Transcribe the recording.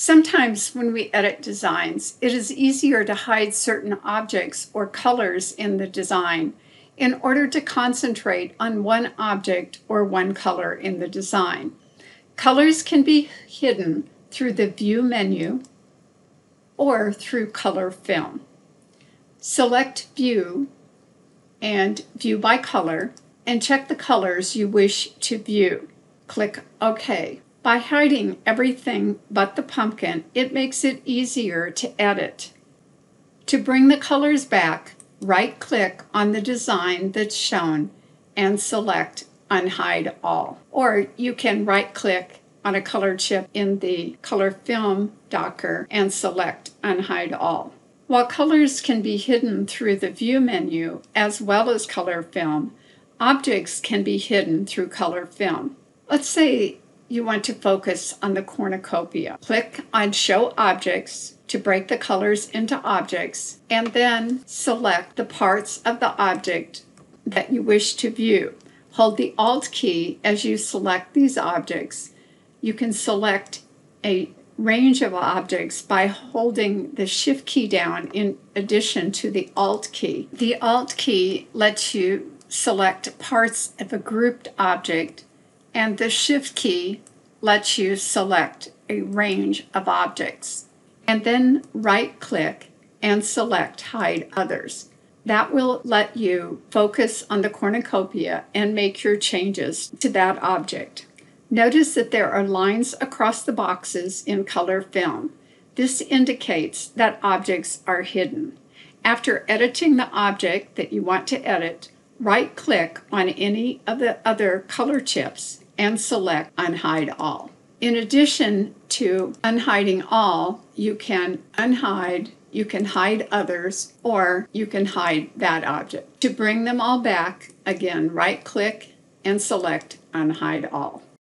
Sometimes when we edit designs, it is easier to hide certain objects or colors in the design in order to concentrate on one object or one color in the design. Colors can be hidden through the View menu or through Color Film. Select View and View by Color and check the colors you wish to view. Click OK. By hiding everything but the pumpkin, it makes it easier to edit. To bring the colors back, right-click on the design that's shown and select Unhide All. Or you can right-click on a color chip in the color film docker and select Unhide All. While colors can be hidden through the View menu as well as color film, objects can be hidden through color film. Let's say you want to focus on the cornucopia. Click on Show Objects to break the colors into objects, and then select the parts of the object that you wish to view. Hold the Alt key as you select these objects. You can select a range of objects by holding the Shift key down in addition to the Alt key. The Alt key lets you select parts of a grouped object and the Shift key lets you select a range of objects. And then right click and select Hide Others. That will let you focus on the cornucopia and make your changes to that object. Notice that there are lines across the boxes in color film. This indicates that objects are hidden. After editing the object that you want to edit, right-click on any of the other color chips and select Unhide All. In addition to unhiding all, you can unhide, you can hide others, or you can hide that object. To bring them all back, again, right-click and select Unhide All.